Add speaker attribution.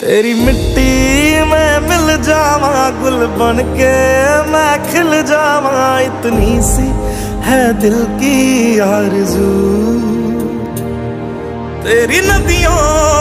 Speaker 1: तेरी मिट्टी में मिल जावा, गुल बन के मैं खिल जावा। इतनी सी है दिल की आरज़ू। तेरी नदियों